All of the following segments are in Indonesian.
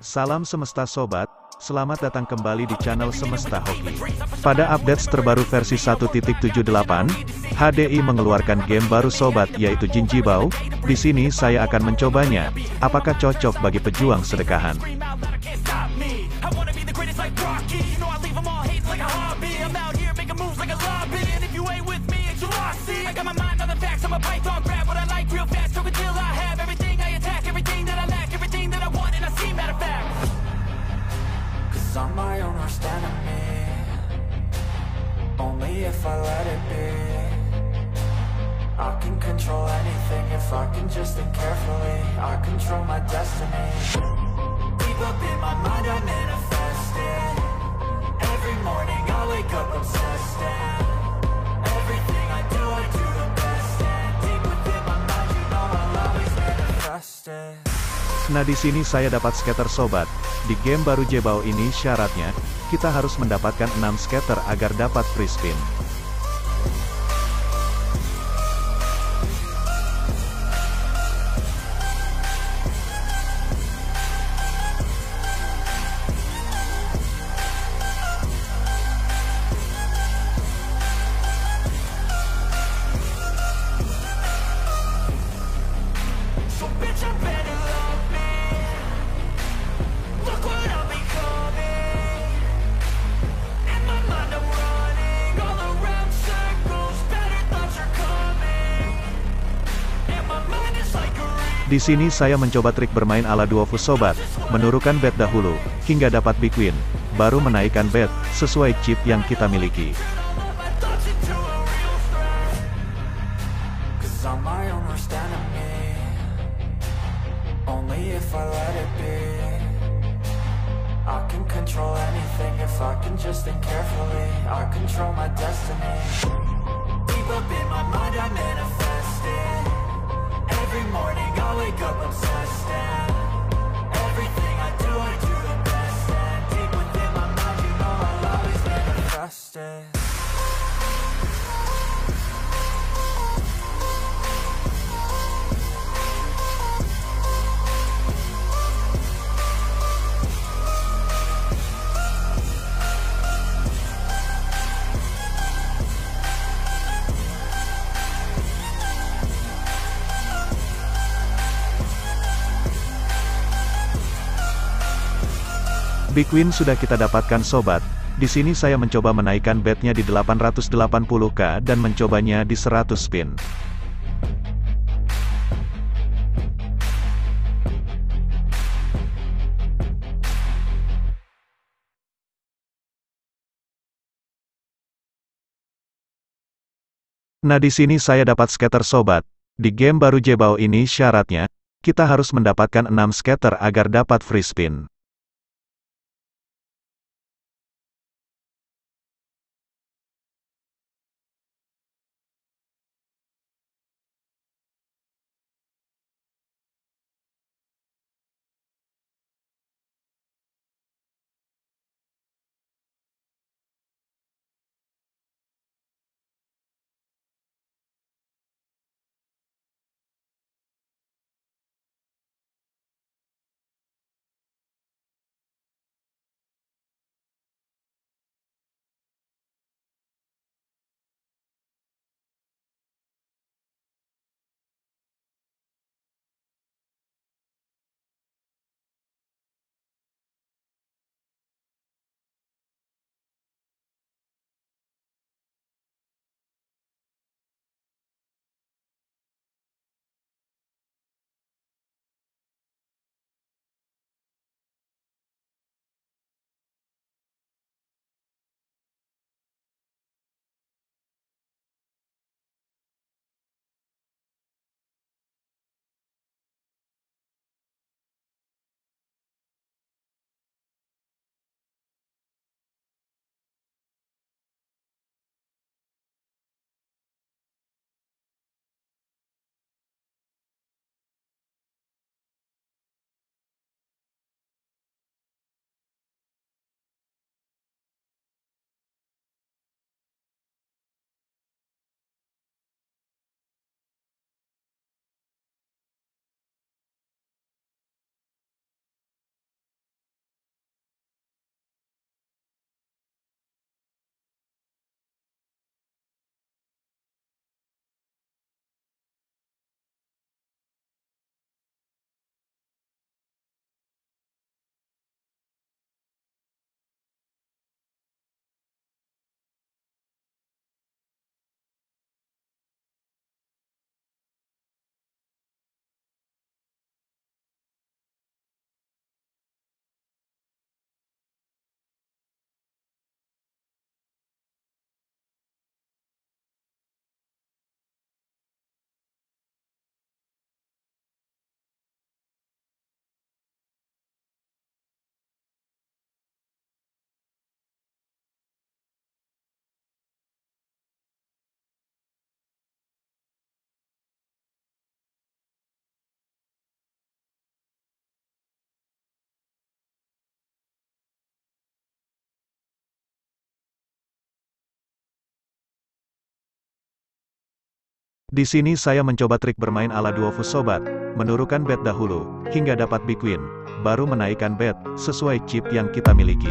Salam semesta sobat, selamat datang kembali di channel Semesta Hoki. Pada update terbaru versi 1.78, HDI mengeluarkan game baru sobat yaitu Jinjibao. Di sini saya akan mencobanya. Apakah cocok bagi pejuang sedekahan? If I let it be. I can control anything if I can just think carefully. I control my destiny. Deep up in my mind I manifest it Every morning I wake up obsessed and Everything I do I do the best And deep within my mind you know I'll always manifest it Nah di sini saya dapat skater sobat. Di game baru Jebao ini syaratnya, kita harus mendapatkan 6 skater agar dapat free spin. Di sini saya mencoba trik bermain ala duo sobat, menurukan bet dahulu, hingga dapat big win, baru menaikkan bet, sesuai chip yang kita miliki. Every morning wake up obsessed Big win sudah kita dapatkan sobat. Di sini saya mencoba menaikkan betnya di 880k dan mencobanya di 100 spin. Nah di sini saya dapat scatter sobat. Di game baru Jebao ini syaratnya, kita harus mendapatkan 6 scatter agar dapat free spin. Di sini saya mencoba trik bermain ala duofus sobat, menurunkan bet dahulu, hingga dapat big win, baru menaikkan bet, sesuai chip yang kita miliki.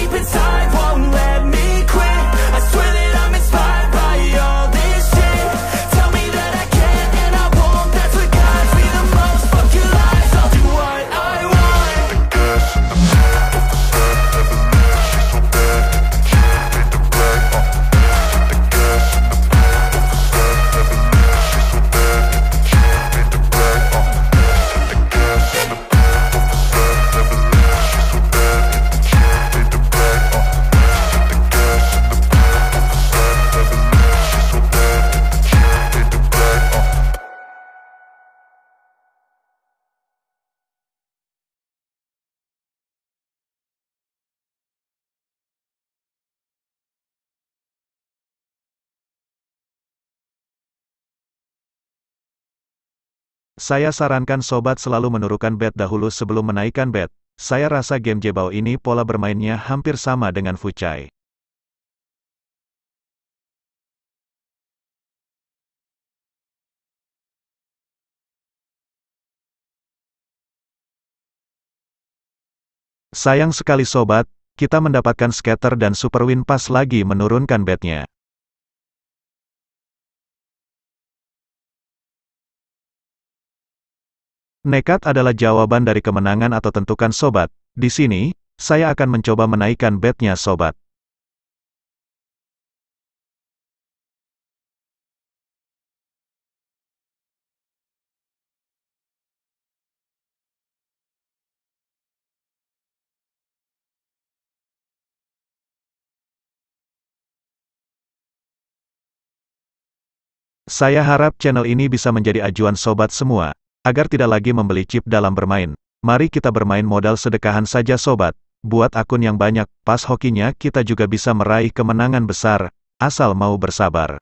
Saya sarankan sobat selalu menurunkan bet dahulu sebelum menaikkan bet. Saya rasa game Jebao ini pola bermainnya hampir sama dengan Fuchai. Sayang sekali sobat, kita mendapatkan scatter dan super win pas lagi menurunkan betnya. Nekat adalah jawaban dari kemenangan atau tentukan sobat. Di sini, saya akan mencoba menaikkan betnya sobat. Saya harap channel ini bisa menjadi ajuan sobat semua, agar tidak lagi membeli chip dalam bermain. Mari kita bermain modal sedekahan saja sobat. Buat akun yang banyak, pas hokinya kita juga bisa meraih kemenangan besar, asal mau bersabar.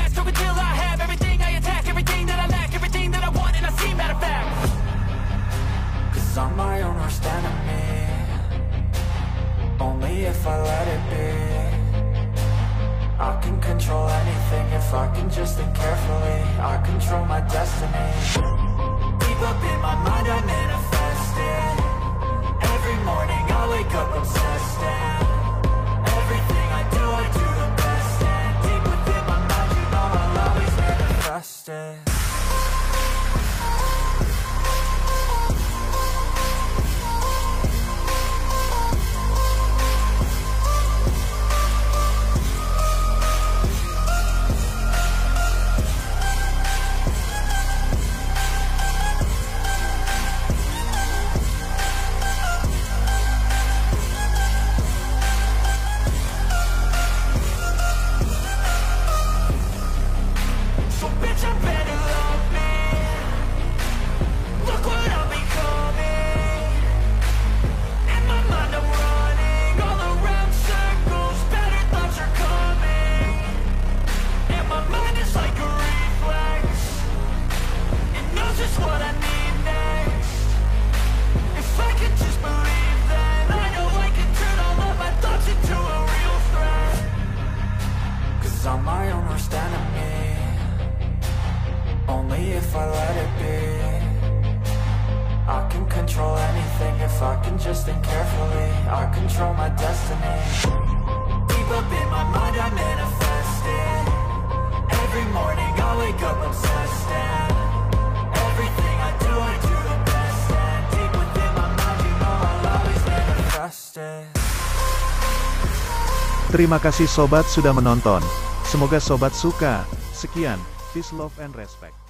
I'm my own worst enemy Only if I let it be. I can control anything if I can just think carefully. I control my destiny. Deep up in my mind I manifest it Every morning I wake up obsessed and Control my destiny Deep up in my mind I manifest it Every morning I wake up obsessed and Everything I do I do the best And deep within my mind you know I'll always manifest it Terima kasih sobat sudah menonton. Semoga sobat suka. Sekian, peace, love, and respect.